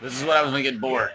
This is what I was gonna get bored.